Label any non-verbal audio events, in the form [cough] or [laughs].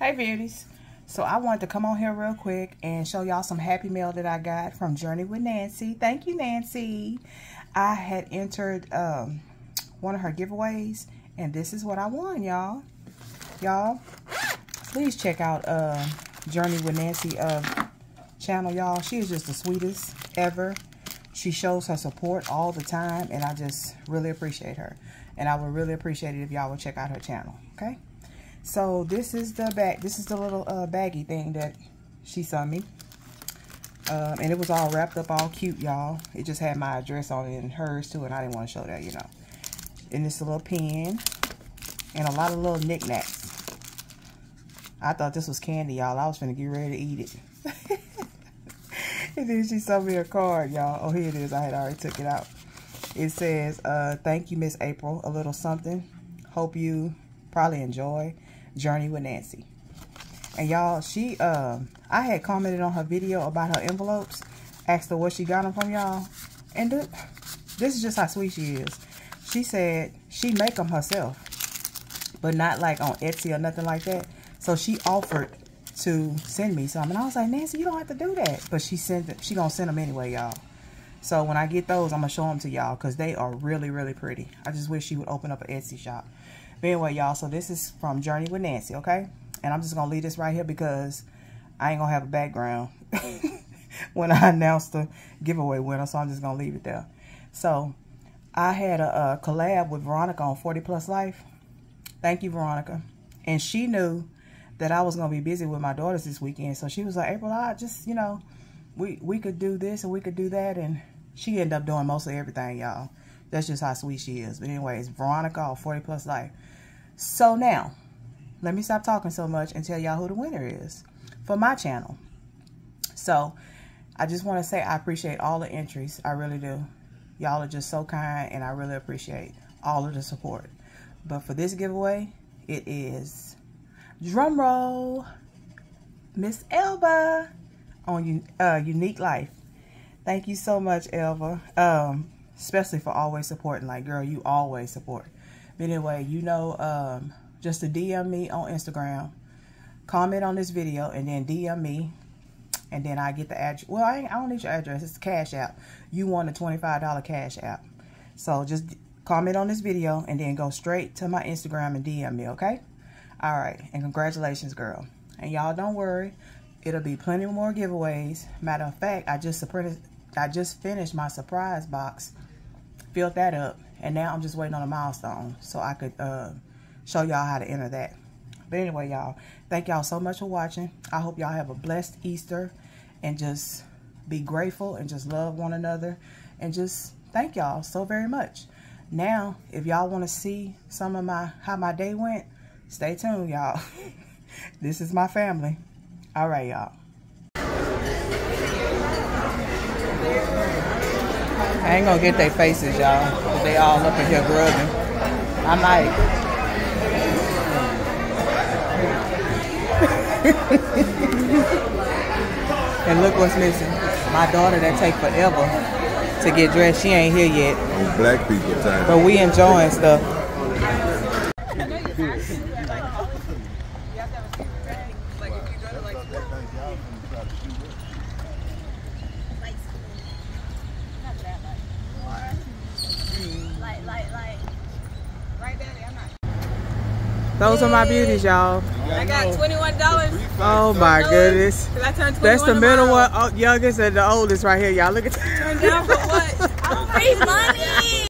Hey beauties. So I wanted to come on here real quick and show y'all some happy mail that I got from Journey with Nancy. Thank you, Nancy. I had entered um, one of her giveaways and this is what I won, y'all. Y'all, please check out uh, Journey with Nancy uh, channel, y'all. She is just the sweetest ever. She shows her support all the time and I just really appreciate her. And I would really appreciate it if y'all would check out her channel, okay? So this is the bag. This is the little uh, baggy thing that she sent me. Um, and it was all wrapped up all cute, y'all. It just had my address on it and hers too. And I didn't want to show that, you know. And this little pen. And a lot of little knickknacks. I thought this was candy, y'all. I was finna get ready to eat it. [laughs] and then she sent me a card, y'all. Oh, here it is. I had already took it out. It says, uh, thank you, Miss Apryl. A little something. Hope you probably enjoy Journey with Nancy. And y'all, she, uh, I had commented on her video about her envelopes, asked her what she got them from, y'all. And th this is just how sweet she is. She said she make them herself, but not like on Etsy or nothing like that. So she offered to send me some. And I was like, Nancy, you don't have to do that. But she sent it. She gonna send them anyway, y'all. So when I get those, I'm gonna show them to y'all because they are really, really pretty. I just wish she would open up an Etsy shop. But anyway, y'all, so this is from Journey with Nancy, okay? And I'm just going to leave this right here because I ain't going to have a background [laughs] when I announce the giveaway winner, so I'm just going to leave it there. So, I had a, a collab with Veronica on 40 Plus Life. Thank you, Veronica. And she knew that I was going to be busy with my daughters this weekend. So she was like, Apryl, I just, you know, we, we could do this and we could do that. And she ended up doing mostly everything, y'all. That's just how sweet she is. But anyways, Veronica on 40 Plus Life. So now, let me stop talking so much and tell y'all who the winner is for my channel. So, I just want to say I appreciate all the entries. I really do. Y'all are just so kind and I really appreciate all of the support. But for this giveaway, it is drum roll Miss Elba on you uh, Unique Life. Thank you so much, Elva. Um, especially for always supporting. Like, girl, you always support. But anyway, you know, um, just to DM me on Instagram, comment on this video, and then DM me. And then I get the address. Well, I, I don't need your address. It's cash app. You want a $25 cash app. So just comment on this video and then go straight to my Instagram and DM me, okay? All right. And congratulations, girl. And y'all don't worry. It'll be plenty more giveaways. Matter of fact, I just I just finished my surprise box. Filled that up and now I'm just waiting on a milestone so I could uh, show y'all how to enter that. But anyway, y'all, thank y'all so much for watching. I hope y'all have a blessed Easter and just be grateful and just love one another. And just thank y'all so very much. Now, if y'all want to see some of my how my day went, stay tuned, y'all. [laughs] this is my family. All right, y'all. I ain't gonna get their faces, y'all. Cause they all up in here grubbing. I might. [laughs] and look what's missing. My daughter that take forever to get dressed. She ain't here yet. Black people time. But we enjoying stuff. Those are my beauties, y'all. I got $21. Oh my goodness. That's the middle one, oh, youngest and the oldest right here, y'all. Look at that. Turn down for what? [laughs] free money.